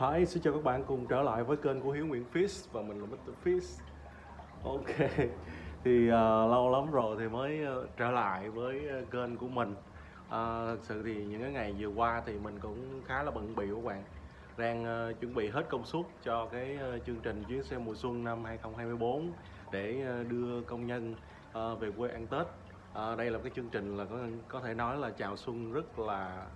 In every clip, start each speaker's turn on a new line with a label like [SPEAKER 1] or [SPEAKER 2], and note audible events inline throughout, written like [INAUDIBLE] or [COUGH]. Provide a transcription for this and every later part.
[SPEAKER 1] Hi, xin chào các bạn cùng trở lại với kênh của Hiếu Nguyễn Fish và mình là Mr. Fish Ok, thì uh, lâu lắm rồi thì mới uh, trở lại với uh, kênh của mình. Uh, Thật sự thì những cái ngày vừa qua thì mình cũng khá là bận bịu các bạn. Đang uh, chuẩn bị hết công suất cho cái uh, chương trình chuyến xe mùa xuân năm 2024 Để uh, đưa công nhân uh, về quê ăn Tết. Uh, Đây là cái chương trình là có, có thể nói là chào xuân rất là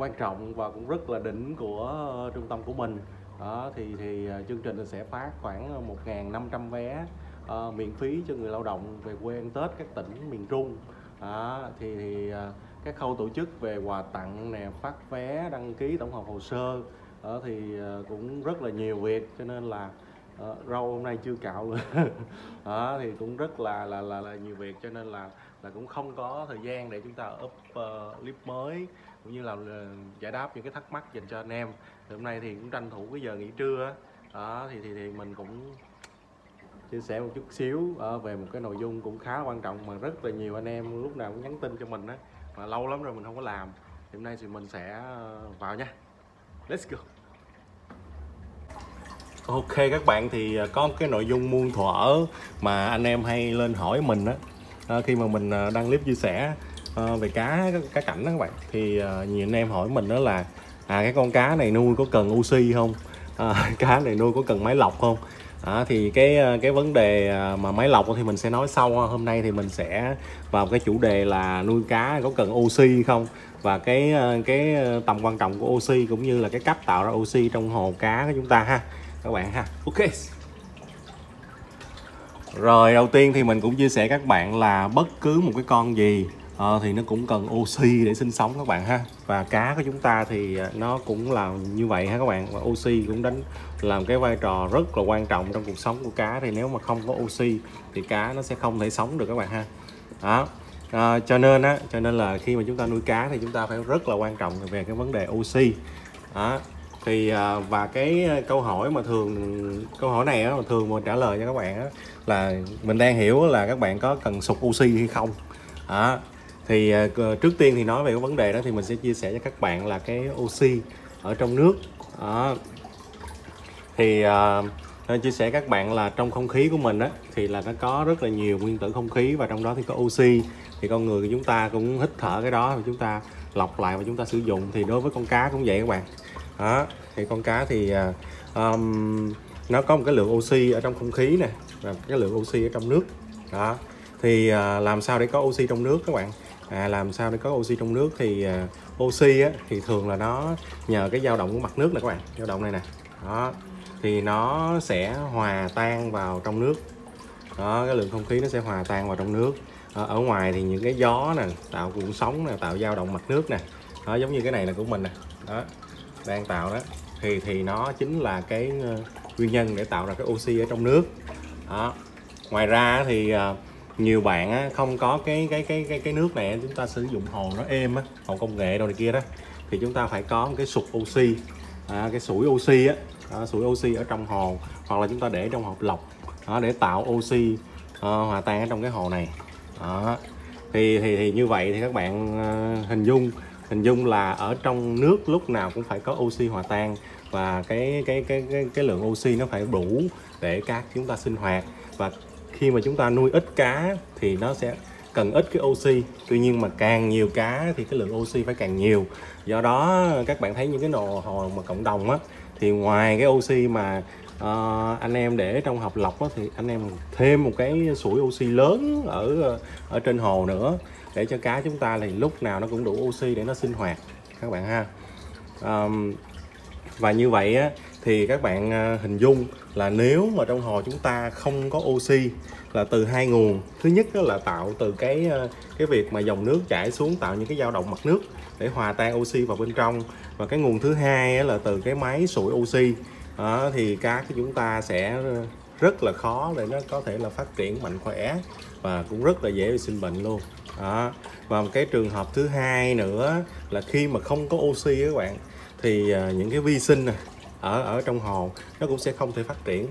[SPEAKER 1] quan trọng và cũng rất là đỉnh của uh, trung tâm của mình. Đó thì thì uh, chương trình sẽ phát khoảng ờ, 1.500 vé uh, miễn phí cho người lao động về quê ăn Tết các tỉnh miền Trung. Đó, thì, thì uh, các khâu tổ chức về quà tặng nè phát vé đăng ký tổng hợp hồ sơ đó, thì uh, cũng rất là nhiều việc cho nên là uh, râu hôm nay chưa cạo luôn. [LAUGHS] Đó, thì cũng rất là là là, là nhiều việc cho nên là là cũng không có thời gian để chúng ta up uh, clip mới cũng như là ờ, giải đáp những cái thắc mắc dành cho anh em. Thì hôm nay thì cũng tranh thủ cái giờ nghỉ trưa đó thì thì thì mình cũng chia sẻ một chút xíu uh, về một cái nội dung cũng khá quan trọng mà rất là nhiều anh em lúc nào cũng nhắn tin cho mình á mà lâu lắm rồi mình không có làm. Thì hôm nay thì mình sẽ vào nha. Let's go. Ok các bạn thì có cái nội dung muôn thuở mà anh em hay lên hỏi mình á. Ờ, khi mà mình ờ, đăng clip chia sẻ à, về cá cá cảnh đó các bạn thì à, nhiều anh em hỏi mình đó là à cái con cá này nuôi có cần oxy không? À, [LAUGHS] cá này nuôi có cần máy lọc không? À, thì cái cái vấn đề mà máy lọc thì mình sẽ nói sau hôm nay thì mình sẽ vào cái chủ đề là nuôi cá có cần oxy không? Và cái cái tầm quan trọng của oxy cũng như là cái cách tạo ra oxy trong hồ cá của chúng ta ha các bạn ha. Ok rồi đầu tiên thì mình cũng chia sẻ các bạn là bất cứ một cái con gì à, thì nó cũng cần oxy để sinh sống các bạn ha. Và cá của chúng ta thì ờ, nó cũng là như vậy ha các bạn. Và oxy cũng đánh làm cái vai trò rất là quan trọng trong cuộc sống của cá. Thì nếu mà không có oxy thì cá nó sẽ không thể sống được các bạn ha. Đó. À, cho nên á cho nên là khi mà chúng ta nuôi cá thì chúng ta phải rất là quan trọng về cái vấn đề oxy. Đó thì à, và cái ờ, câu hỏi mà thường câu hỏi này á mà thường mà trả lời cho các bạn là mình đang hiểu là các bạn có cần sụp oxy hay không. À, thì ờ, trước tiên thì nói về cái vấn đề đó thì mình sẽ chia sẻ cho các bạn là cái oxy ở trong nước. À, thì uh, chia sẻ các bạn là trong không khí của mình á thì là nó có rất là nhiều nguyên tử không khí và trong đó thì có oxy. Thì con người của chúng ta cũng hít thở cái đó và chúng ta lọc lại và chúng ta sử dụng. Thì đối với con cá cũng vậy các bạn đó thì con cá thì à, um, nó có một cái lượng oxy ở trong không khí nè và cái lượng oxy ở trong nước. Đó thì uh, làm sao để có oxy trong nước các bạn? À, làm sao để có oxy trong nước thì uh, oxy á, thì thường là nó nhờ cái dao động của mặt nước nè các bạn dao động này nè. Đó thì nó sẽ hòa tan vào trong nước. Đó cái lượng không khí nó sẽ hòa tan vào trong nước. Ở, ở ngoài thì những cái gió nè tạo cuộn sóng nè tạo dao động mặt nước nè. Đó giống như cái này là của mình nè. Đó đang tạo đó thì thì nó chính là cái ờ, nguyên nhân để tạo ra cái oxy ở trong nước. Đó. Ngoài ra thì ờ, nhiều bạn không có cái cái cái cái cái nước này chúng ta sử dụng hồ nó êm á hồ công nghệ đồ này kia đó thì chúng ta phải có một cái sụp oxy. À, cái sủi oxy á à, sủi oxy ở trong hồ hoặc là chúng ta để trong hộp lọc à, để tạo oxy à, hòa tan ở trong cái hồ này. À, thì thì thì như vậy thì các bạn à, hình dung hình dung là ở trong nước lúc nào cũng phải có oxy hòa tan và cái cái cái cái, cái lượng oxy nó phải đủ để cá chúng ta sinh hoạt. Và khi mà chúng ta nuôi ít cá thì nó sẽ cần ít cái oxy. Tuy nhiên mà càng nhiều cá thì cái lượng oxy phải càng nhiều. Do đó các bạn thấy những cái nồi hồ mà cộng đồng á thì ngoài cái oxy mà uh, anh em để trong hộp lọc á, thì anh em thêm một cái sủi oxy lớn ở ở trên hồ nữa để cho cá chúng ta thì lúc nào nó cũng đủ oxy để nó sinh hoạt các bạn ha. Um, và như vậy á thì các bạn ờ, hình dung là nếu mà trong hồ chúng ta không có oxy là từ hai nguồn. Thứ nhất đó là tạo từ cái ờ, cái việc mà dòng nước chảy xuống tạo những cái dao động mặt nước để hòa tan oxy vào bên trong. Và cái nguồn thứ hai là từ cái máy sủi oxy đó, thì cá của chúng ta sẽ rất là khó để nó có thể là phát triển mạnh khỏe và cũng rất là dễ bị sinh bệnh luôn. Đó. và một cái trường hợp thứ hai nữa là khi mà không có oxy các bạn thì à, những cái vi sinh này ở ở trong hồ nó cũng sẽ không thể phát triển.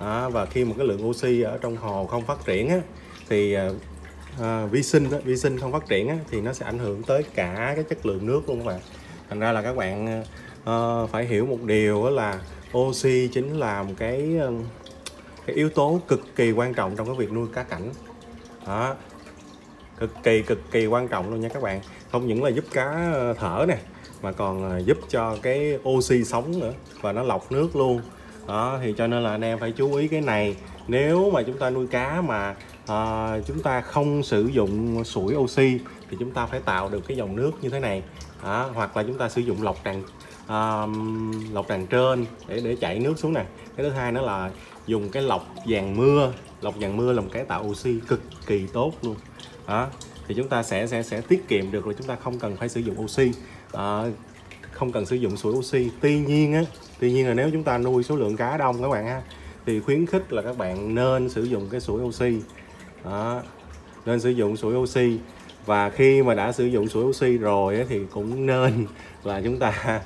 [SPEAKER 1] À, và khi một cái lượng oxy ở trong hồ không phát triển á, thì à, à, vi sinh vi sinh không phát triển á, thì nó sẽ ảnh hưởng tới cả cái chất lượng nước luôn các bạn. Thành ra là các bạn uh, phải hiểu một điều đó là oxy chính là một cái cái yếu tố cực kỳ quan trọng trong cái việc nuôi cá cảnh. Đó cực kỳ cực kỳ quan trọng luôn nha các bạn. Không những là giúp cá ờ, thở nè mà còn ờ, giúp cho cái oxy sống nữa và nó lọc nước luôn. Đó thì cho nên là anh em phải chú ý cái này. Nếu mà chúng ta nuôi cá mà à, chúng ta không sử dụng sủi oxy thì chúng ta phải tạo được cái dòng nước như thế này. Đó, hoặc là chúng ta sử dụng lọc tràn um, lọc tràn trên để để chảy nước xuống nè. Cái thứ hai nữa là dùng cái lọc vàng mưa lọc vàng mưa là một cái tạo oxy cực kỳ tốt luôn. Đó thì chúng ta sẽ sẽ sẽ tiết kiệm được rồi chúng ta không cần phải sử dụng oxy. À, không cần sử dụng sủi oxy. Tuy nhiên á tuy nhiên là nếu chúng ta nuôi số lượng cá đông các bạn ha thì khuyến khích là các bạn nên sử dụng cái sủi oxy. Đó nên sử dụng sủi oxy. Và khi mà đã sử dụng sủi oxy rồi ấy, thì cũng nên là chúng ta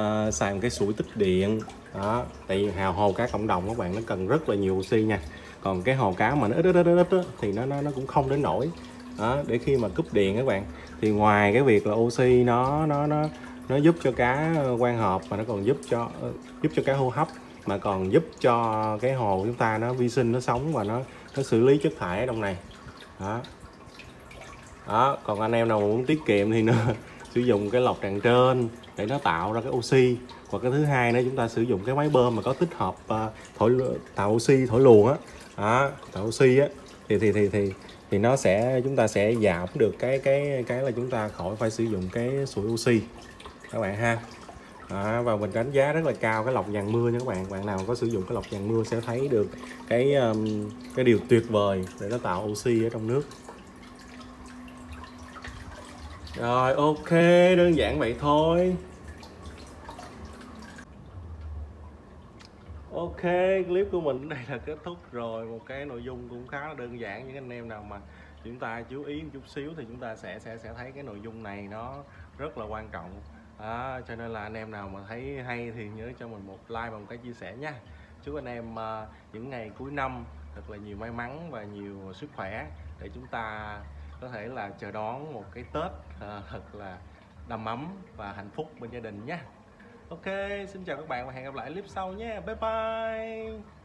[SPEAKER 1] uh, xài một cái sủi tích điện. Đó tại vì hào hồ cá cộng đồng các bạn nó cần rất là nhiều oxy nha. Còn cái hồ cá mà nó ít ít ít ít, ít thì nó, nó nó cũng không đến nổi. Đó để khi mà cúp điện các bạn thì ngoài cái việc là oxy nó nó nó nó giúp cho cá ờ, quan hợp mà nó còn giúp cho ờ, giúp cho cá hô hấp mà còn giúp cho cái hồ của chúng ta nó vi sinh nó sống và nó nó xử lý chất thải ở trong này. Đó. Đó còn anh em nào muốn tiết kiệm thì [LAUGHS] nữa sử dụng cái lọc tràn trên để nó tạo ra cái oxy. Và cái thứ hai nữa chúng ta sử dụng cái máy bơm mà có tích hợp uh, thổi tạo oxy thổi luồng á. Đó, tạo oxy á. Thì thì thì thì thì nó sẽ chúng ta sẽ giảm được cái cái cái là chúng ta khỏi phải sử dụng cái sủi oxy. Các bạn ha. Đó, và mình đánh giá rất là cao cái lọc vàng mưa nha các bạn. Bạn nào có sử dụng cái lọc vàng mưa sẽ thấy được cái cái điều tuyệt vời để nó tạo oxy ở trong nước rồi ok đơn giản vậy thôi. Ok, clip của mình đây là kết thúc rồi. Một cái nội dung cũng khá là đơn giản. Những anh em nào mà chúng ta chú ý một chút xíu Thì chúng ta sẽ sẽ sẽ thấy cái nội dung này nó rất là quan trọng. À, cho nên là anh em nào mà thấy hay thì nhớ cho mình một like và một cái chia sẻ nha. Chúc anh em à, những ngày cuối năm thật là nhiều may mắn và nhiều sức khỏe để chúng ta có thể là chờ đón một cái tết ờ, thật là đầm ấm và hạnh phúc bên gia đình nhé. Ok, xin chào các bạn và hẹn gặp lại clip sau nhé. Bye bye.